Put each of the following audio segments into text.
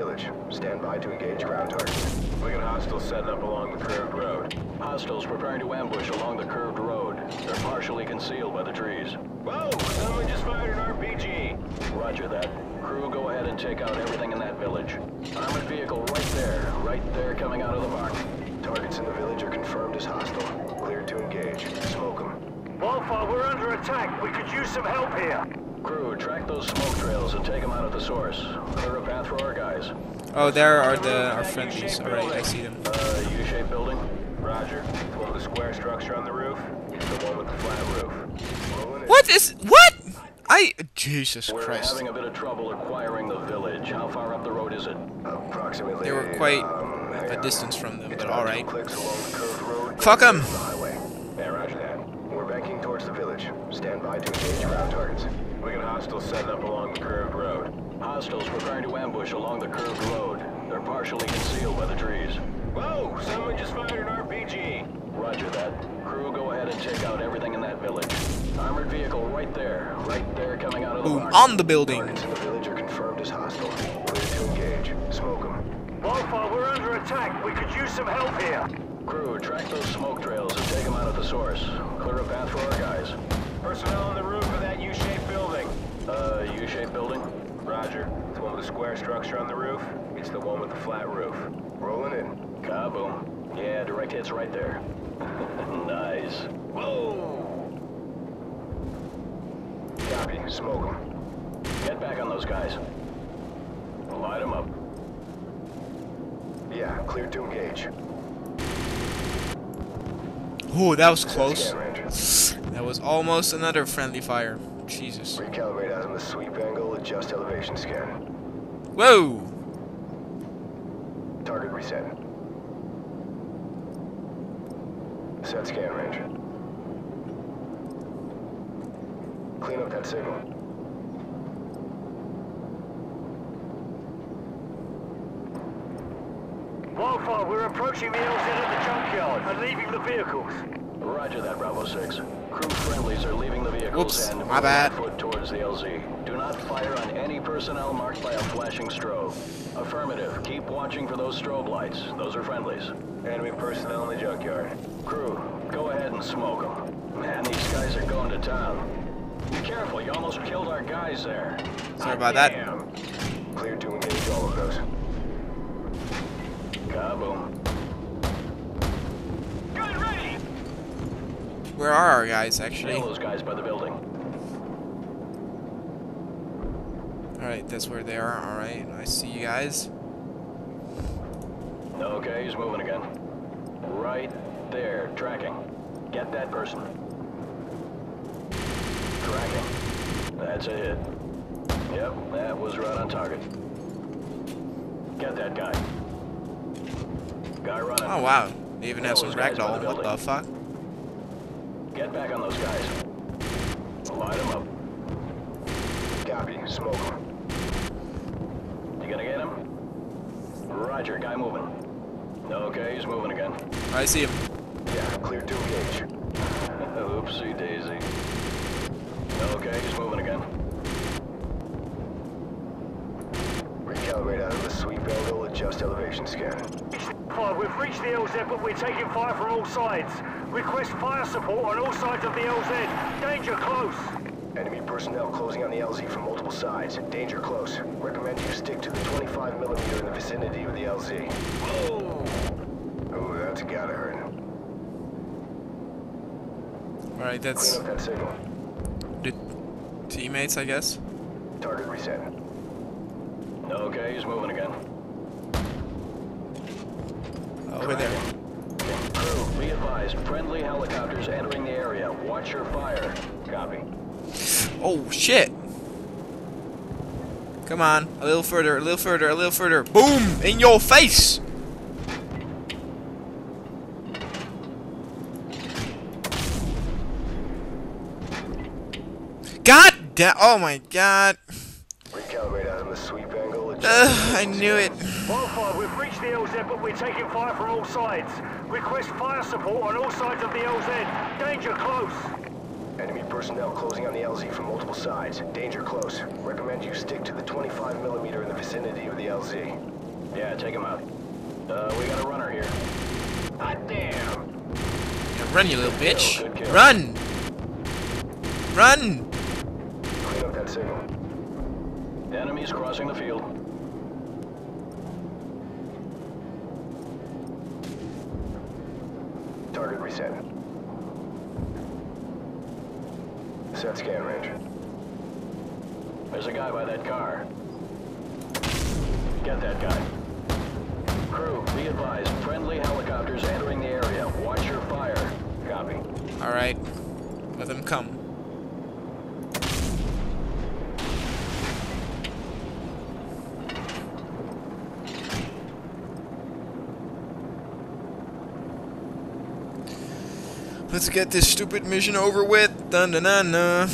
village. Stand by to engage ground targets. We got hostiles setting up along the curved road. Hostiles preparing to ambush along the curved road. They're partially concealed by the trees. Whoa! Someone just fired an RPG! Roger that. Crew, go ahead and take out everything in that village. Armored vehicle right there. Right there coming out of the mark. Targets in the village are confirmed as hostile. Cleared to engage. Smoke them. Wildfire, we're under attack. We could use some help here. Crew, track those smoke trails and take them out at the source. Clear a path for our guys. Oh, there are the our friendlies. Alright, I see them. Uh, U-shaped building? Roger. The one with the square structure on the roof. The one with the flat roof. Rolling in. What is what? I Jesus We're Christ. having a bit of trouble acquiring the village. How far up the road is it? Approximately. They were quite um, a on. distance from them, It's but alright. Clicks along the curved road. The. Yeah, roger that. We're banking towards the village. Stand by to engage ground targets. We got hostiles setting up along the curved road. Hostiles preparing to ambush along the curved road. They're partially concealed by the trees. Whoa! Someone just fired an RPG! Roger that. Crew, go ahead and take out everything in that village. Armored vehicle right there. Right there coming out of the Boom mark. on the building. Targets in the village are confirmed as hostile. Clear to engage. Smoke them. Wildfire, we're under attack. We could use some help here. Crew, track those smoke trails and take them out at the source. Clear a path for our guys. Personnel Roger. The one with the square structure on the roof. It's the one with the flat roof. Rolling in. Kaboom. Yeah, direct hits right there. nice. Whoa! Copy. Smoke them. Get back on those guys. Light them up. Yeah, clear to engage. Ooh, that was close. That was almost another friendly fire. Jesus. Recalibrate as in the sweep angle. Adjust elevation scan. Whoa! Target reset. Set scan ranger. Clean up that signal. Wildfire, we're approaching the LZ at the junkyard and leaving the vehicles. Roger that, Bravo 6. Crew friendlies are leaving the vehicles Whoops, and my bad. foot towards the LZ. Do not fire on any personnel marked by a flashing strobe. Affirmative. Keep watching for those strobe lights. Those are friendlies. Enemy personnel in the junkyard. Crew, go ahead and smoke them. Man, these guys are going to town. Be careful, you almost killed our guys there. Sorry about that. Clear to engage all of those. Kaboom. Where are our guys actually? Nail those guys by the building. Alright, that's where they are. Alright, I see you guys. Okay, he's moving again. Right there, tracking. Get that person. Tracking. That's a hit. Yep, that was right on target. Get that guy. Guy running. Oh wow, they even have some Those guys by ragdoll. What the fuck? Get back on those guys. Light them up. Copy. Smoke 'em. You gonna get him? Roger, guy moving. Okay, he's moving again. I see him. Yeah, clear to engage. Oopsie daisy. Okay, he's moving again. Recalibrate out of the sweep angle. Adjust elevation scan. Fire, we've reached the LZ, but we're taking fire from all sides. Request fire support on all sides of the LZ. Danger close. Enemy personnel closing on the LZ from multiple sides. Danger close. Recommend you stick to the 25 millimeter in the vicinity of the LZ. Oh! Ooh, that's gotta hurt. Alright, Clean that's up that signal. the teammates, I guess. Target reset. Okay, he's moving again. Over there. Crew, be advised, friendly helicopters entering the area. Watch your fire. Copy. Oh shit! Come on, a little further, a little further, a little further. Boom! In your face! God damn! Oh my god! Recalibrate out of the sweep angle. Adjust Ugh, I knew it. Wildfire, we've reached the LZ, but we're taking fire from all sides. Request fire support on all sides of the LZ. Danger close. Enemy personnel closing on the LZ from multiple sides. Danger close. Recommend you stick to the 25 millimeter in the vicinity of the LZ. Yeah, take him out. Uh, we got a runner here. Hot damn! Yeah, run, you little bitch. Good. Run! Run! Clean up that signal. Enemies crossing the field. Target reset. Set scan range. There's a guy by that car. Get that guy. Crew, be advised. Friendly helicopters entering the area. Watch your fire. Copy. Alright. Let them come. Let's get this stupid mission over with. Dun dun dun dun.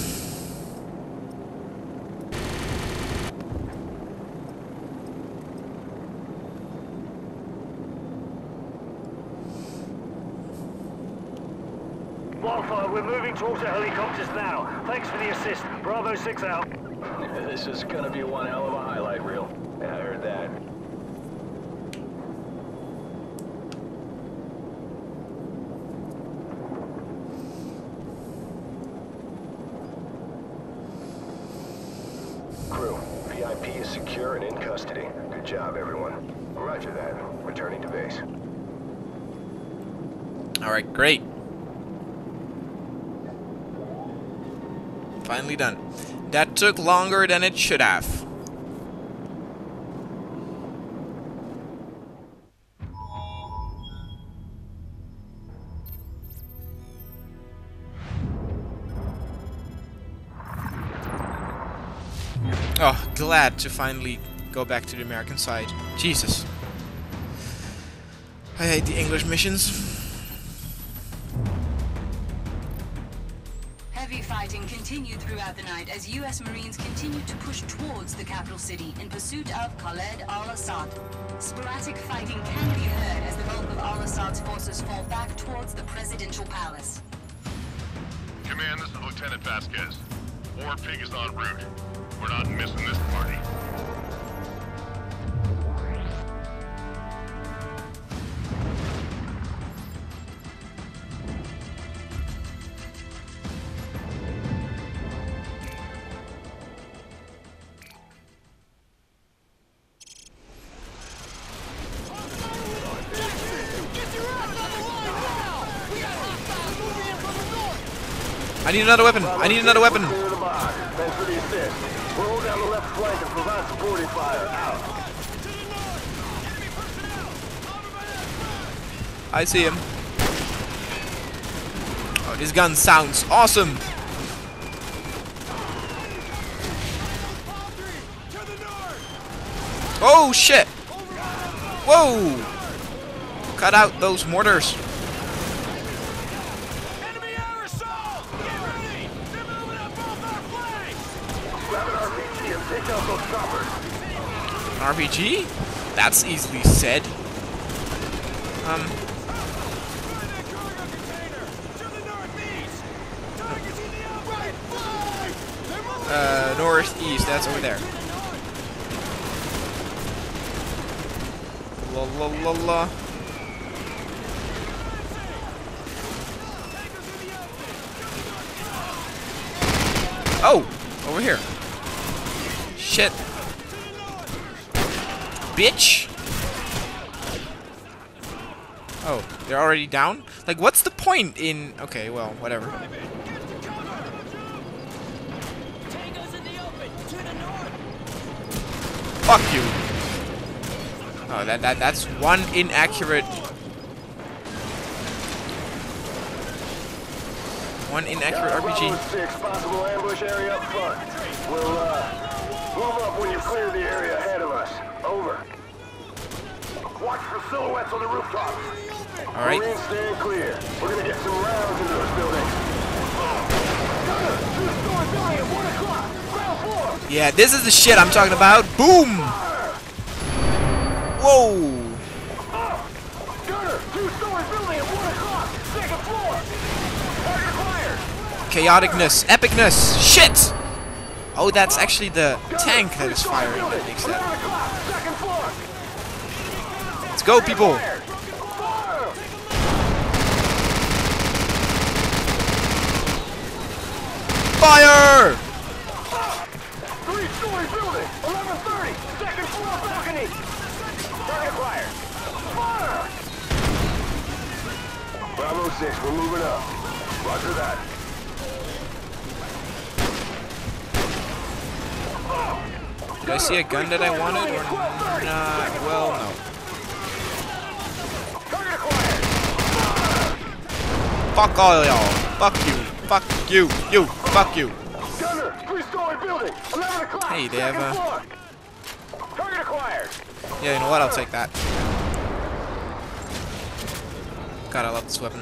Wildfire, we're moving towards the helicopters now. Thanks for the assist. Bravo 6 out. This is gonna be one hell of a highlight reel. Yeah, I heard that. Crew, VIP is secure and in custody. Good job, everyone. Roger that. Returning to base. Alright, great. Finally done. That took longer than it should have. Oh, glad to finally go back to the American side. Jesus. I hate the English missions. Heavy fighting continued throughout the night as U.S. Marines continued to push towards the capital city in pursuit of Khaled Al-Asad. Sporadic fighting can be heard as the bulk of Al-Asad's forces fall back towards the presidential palace. Command, this is Lieutenant Vasquez. War Pig is en route. I need another weapon. I need another weapon. I see him. Oh, this gun sounds awesome. Oh shit! Whoa! Cut out those mortars. Choppers. RPG? That's easily said. Um. Uh, northeast, that's over there. La la la la. Oh! Over here. Shit. Bitch! Oh, they're already down? Like, what's the point in... Okay, well, whatever. Fuck you! Oh, that, that, that's one inaccurate... One inaccurate RPG. 6, possible ambush area up front. We'll, uh, move up when you clear the area ahead of us. Over. Watch for silhouettes on the rooftops. Alright. Marines stand clear. We're gonna get some rounds into those buildings. Building at 1 o'clock. Ground floor. Yeah, this is the shit I'm talking about. Boom! Whoa! Gunner, two-story building at 1 o'clock. Second floor. Target fire. chaoticness, epicness. Shit! Oh, that's actually the tank that is firing that makes that. Let's go, people! Fire! Three-story building. 1130. Second floor balcony. Target acquired. Fire! Bravo 6, we're moving up. Roger that. Did I see a gun that I wanted or not? Well, no. Fuck all y'all. Fuck you. Fuck you. You. Fuck you. Gunner, three-story building. 11 o'clock. Hey, they have a- Target acquired. Yeah, you know what? I'll take that. God, I love this weapon.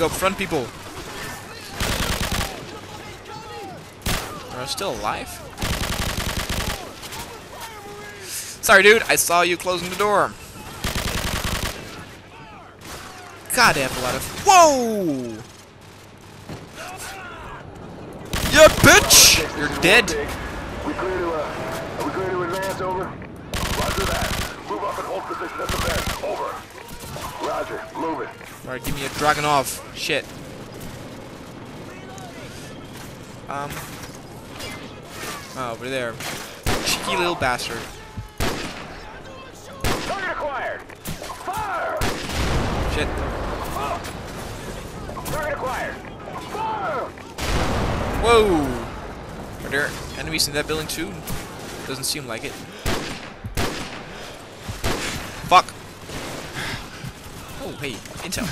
Go up front, people. Are you still alive? Sorry, dude. I saw you closing the door. God, have a lot of... Whoa! Yeah, bitch! You're dead. We clear to, uh, we clear to advance, over? Roger that. Move up and hold position at the. Over. Roger, move it. Alright, give me a Dragunov. Shit. Um. Oh, over there. Cheeky little bastard. Target acquired. Fire! Shit. Target acquired. Fire! Whoa! Are there enemies in that building too? Doesn't seem like it. Fuck! Oh, hey, intel.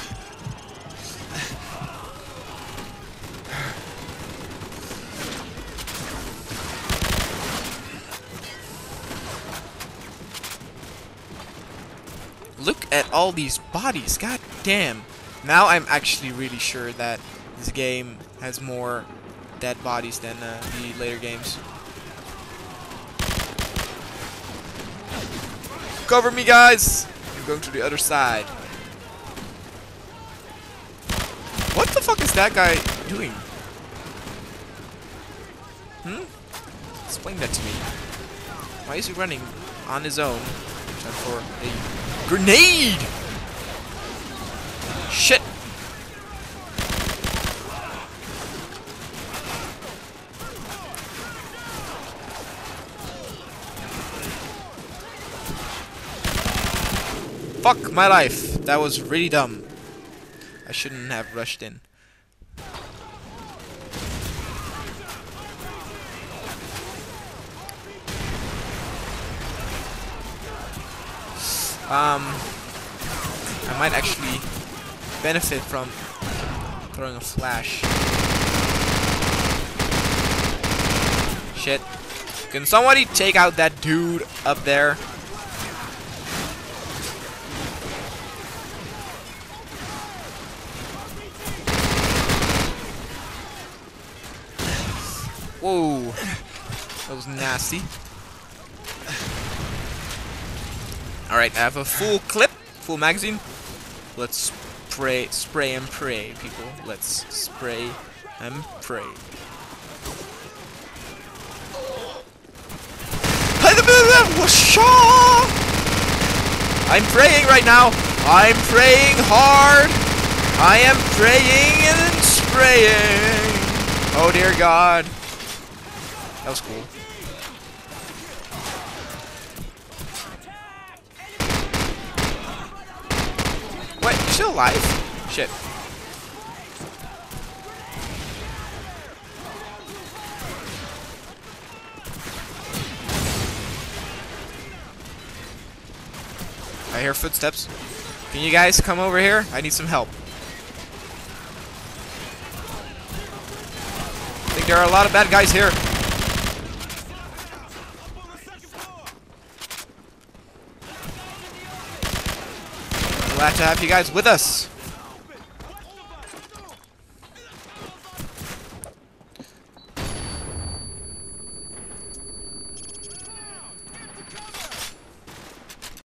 Look at all these bodies, god damn. Now I'm actually really sure that this game has more dead bodies than uh, the later games. Cover me, guys! I'm going to the other side. What the fuck is that guy doing? Hmm? Explain that to me. Why is he running on his own? Time for a grenade! Shit! Fuck my life. That was really dumb. I shouldn't have rushed in. Um, I might actually benefit from throwing a flash. Shit. Can somebody take out that dude up there? Whoa. That was nasty. Alright, I have a full clip, full magazine. Let's spray, spray and pray, people. Let's spray and pray. I'm praying right now. I'm praying hard. I am praying and spraying. Oh dear God. That was cool. What? You still alive? Shit. I hear footsteps. Can you guys come over here? I need some help. I think there are a lot of bad guys here. Glad to have you guys with us.